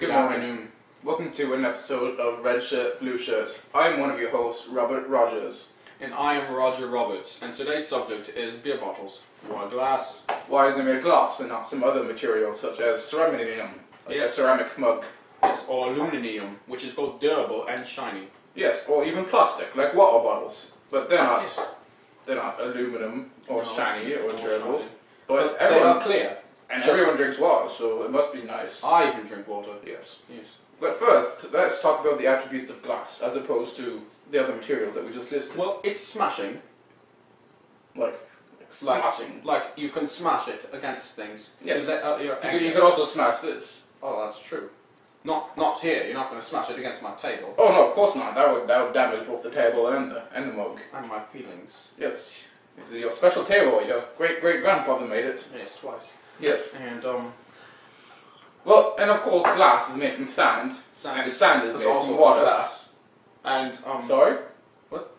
Good morning. Welcome to an episode of Red Shirt, Blue Shirt. I'm one of your hosts, Robert Rogers. And I am Roger Roberts, and today's subject is beer bottles. Why glass? Why is it made of glass and not some other material such as ceramic, like Yes. a ceramic mug? Yes, or aluminium, which is both durable and shiny. Yes, or even plastic, like water bottles. But they're not. Yes. They're not aluminum or No, shiny or or durable. shiny. But, But they everyone are clear. And just- everyone drinks water, so it must be nice. I even drink water. yes. Yes. But first, let's talk about the attributes of glass as opposed to the other materials that we just listed. Well, it's smashing. like, Like, smashing. like you can smash it against things. Yes. To let out your You could, you could also smash this. Oh, that's true. Not not here. You're not going to smash it against my table Oh no, of course not. That would that would damage both the table and the and the mug. and my feelings. Yes. This is your special table. Your great great grandfather made it. Yes, twice. Yes. And um, Well, and of course, glass is made from sand, sand and sand is made from water. glass. And um, Sorry. What?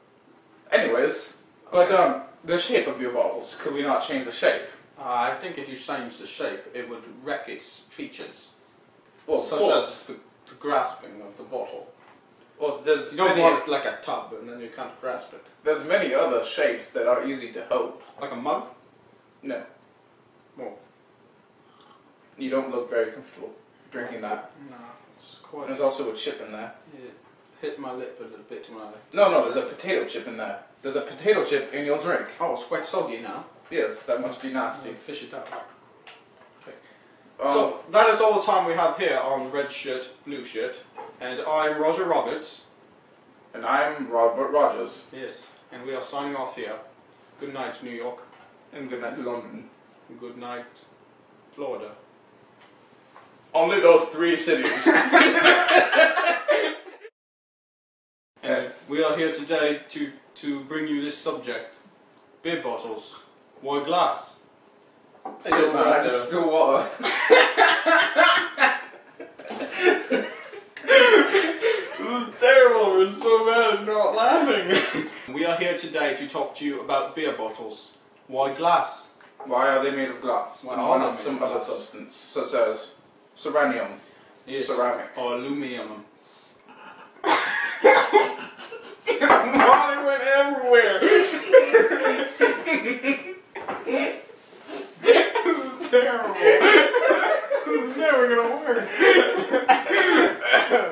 Anyways, but um, the shape of your bottles. Could we not change the shape? Uh, I think if you change the shape, it would wreck its features, Well, such as the, the grasping of the bottle. well, there's You don't many, want it like a tub, and then you can't grasp it. there's many other shapes that are easy to hold. Like a mug. No. Well. You don't look very comfortable drinking that. No, it's quite. There's also a chip in there. It hit my lip a little bit when I. No, no, there's a potato chip in there. There's a potato chip in your drink. Oh, it's quite soggy now. Yes, that must be nasty. Fish it out. Um, so that is all the time we have here on Red Shirt, Blue Shirt, and I'm Roger Roberts. and I'm Robert Rogers. Yes, and we are signing off here. Good night, New York. And good night, London. Good night, Florida. Only those three cities. And uh, we are here today to, to bring you this subject. Beer bottles. Why glass? Shit, man, I just spilled water. this is terrible, we're so bad at not laughing. we are here today to talk to you about beer bottles. Why glass? Why are they made of glass? Why and are why not some other substance, such as Ceranium. Yes. Ceramic. Or aluminum. Molly went everywhere. this is terrible. this is never gonna work.